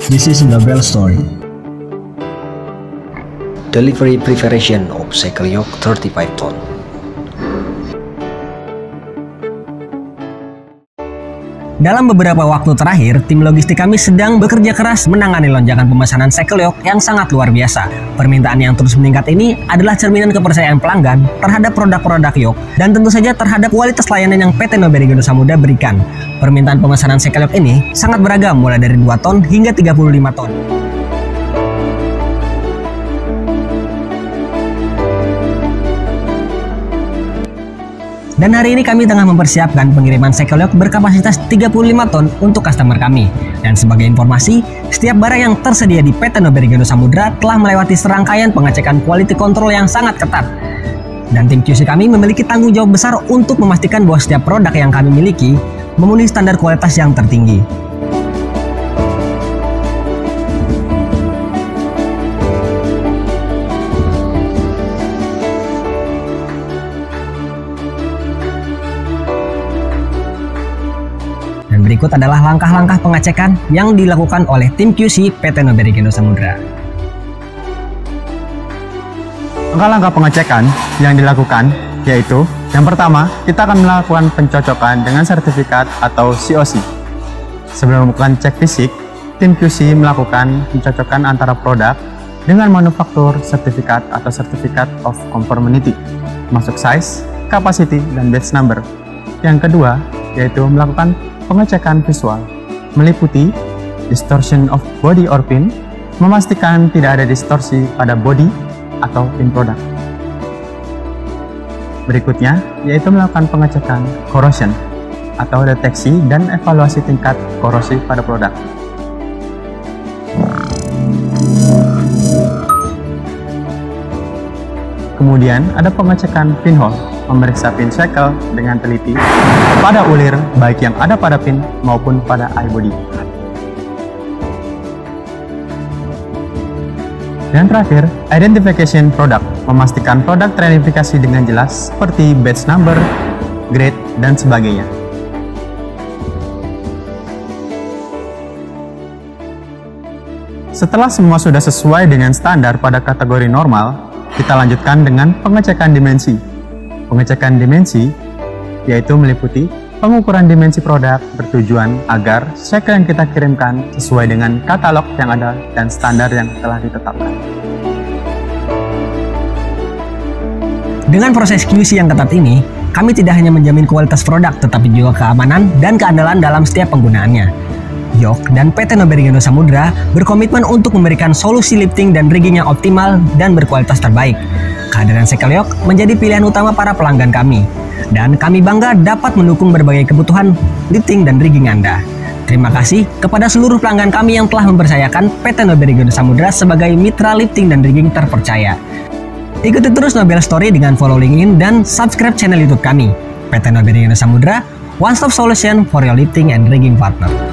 This is Nobel story. Delivery preparation of cycle yoke 35 ton. Dalam beberapa waktu terakhir, tim logistik kami sedang bekerja keras menangani lonjakan pemesanan yoke yang sangat luar biasa. Permintaan yang terus meningkat ini adalah cerminan kepercayaan pelanggan terhadap produk-produk yoke dan tentu saja terhadap kualitas layanan yang PT Nobel Indonesia Muda berikan. Permintaan pemesanan yoke ini sangat beragam mulai dari 2 ton hingga 35 ton. Dan hari ini kami tengah mempersiapkan pengiriman sekolok berkapasitas 35 ton untuk customer kami. Dan sebagai informasi, setiap barang yang tersedia di PT Noberigano Samudra telah melewati serangkaian pengecekan quality control yang sangat ketat. Dan tim QC kami memiliki tanggung jawab besar untuk memastikan bahwa setiap produk yang kami miliki memenuhi standar kualitas yang tertinggi. Berikut adalah langkah-langkah pengecekan yang dilakukan oleh tim QC PT Noberigeno Samudra. Langkah-langkah pengecekan yang dilakukan yaitu yang pertama, kita akan melakukan pencocokan dengan sertifikat atau COC. Sebelum melakukan cek fisik, tim QC melakukan pencocokan antara produk dengan manufaktur sertifikat atau sertifikat of conformity, masuk size, capacity, dan batch number. Yang kedua, yaitu melakukan pengecekan visual, meliputi distortion of body or pin, memastikan tidak ada distorsi pada body atau pin produk. Berikutnya, yaitu melakukan pengecekan corrosion atau deteksi dan evaluasi tingkat korosi pada produk. Kemudian ada pengecekan pinhole, memeriksa pin shackle dengan teliti pada ulir baik yang ada pada pin maupun pada eye body. Dan terakhir, identification product, memastikan produk teridentifikasi dengan jelas seperti batch number, grade, dan sebagainya. Setelah semua sudah sesuai dengan standar pada kategori normal, kita lanjutkan dengan pengecekan dimensi. Pengecekan dimensi yaitu meliputi pengukuran dimensi produk bertujuan agar shaker yang kita kirimkan sesuai dengan katalog yang ada dan standar yang telah ditetapkan. Dengan proses QC yang ketat ini, kami tidak hanya menjamin kualitas produk, tetapi juga keamanan dan keandalan dalam setiap penggunaannya. Dan PT Noberigano Samudra berkomitmen untuk memberikan solusi lifting dan rigging yang optimal dan berkualitas terbaik. Kehadiran Sekel Yok menjadi pilihan utama para pelanggan kami, dan kami bangga dapat mendukung berbagai kebutuhan lifting dan rigging Anda. Terima kasih kepada seluruh pelanggan kami yang telah mempercayakan PT Noberigano Samudra sebagai mitra lifting dan rigging terpercaya. Ikuti terus Nobel Story dengan follow LinkedIn dan subscribe channel YouTube kami. PT Noberigano Samudra, one stop solution for your lifting and rigging partner.